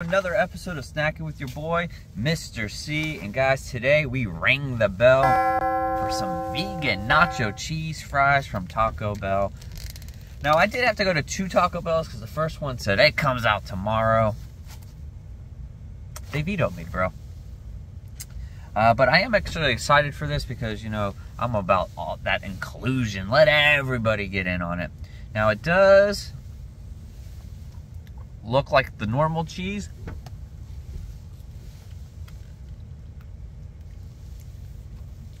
Another episode of Snacking with your boy, Mr. C. And guys, today we ring the bell for some vegan nacho cheese fries from Taco Bell. Now, I did have to go to two Taco Bells because the first one said it comes out tomorrow. They vetoed me, bro. Uh, but I am actually excited for this because, you know, I'm about all that inclusion. Let everybody get in on it. Now, it does look like the normal cheese.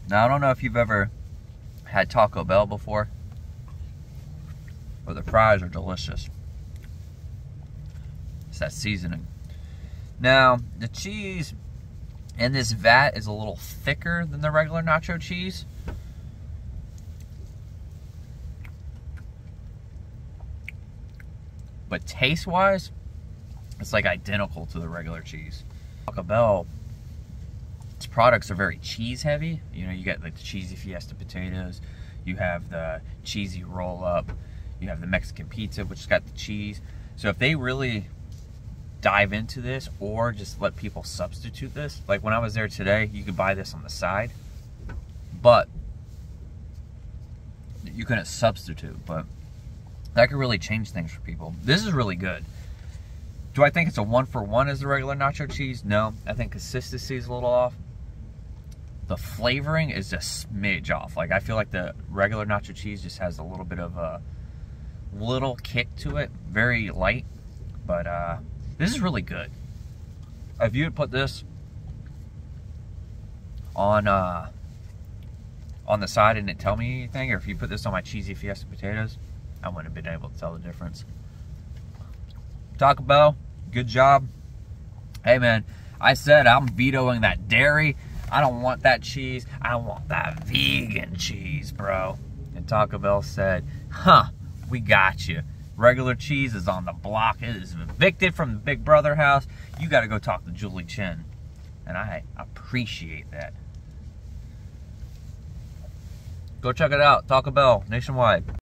Now, I don't know if you've ever had Taco Bell before, but the fries are delicious. It's that seasoning. Now, the cheese in this vat is a little thicker than the regular nacho cheese. But taste-wise, it's like identical to the regular cheese. Taco Bell, its products are very cheese heavy. You know, you get like the cheesy fiesta potatoes, you have the cheesy roll up, you have the Mexican pizza, which has got the cheese. So if they really dive into this or just let people substitute this, like when I was there today, you could buy this on the side, but you couldn't substitute, but that could really change things for people. This is really good. Do I think it's a one for one as the regular nacho cheese? No. I think consistency is a little off. The flavoring is a smidge off. Like I feel like the regular nacho cheese just has a little bit of a little kick to it. Very light. But uh, this is really good. If you would put this on uh, on the side and it tell me anything, or if you put this on my cheesy fiesta potatoes, I wouldn't have been able to tell the difference. Taco Bell, good job. Hey man, I said I'm vetoing that dairy. I don't want that cheese. I want that vegan cheese, bro. And Taco Bell said, huh, we got you. Regular cheese is on the block. It is evicted from the Big Brother house. You got to go talk to Julie Chen. And I appreciate that. Go check it out. Taco Bell nationwide.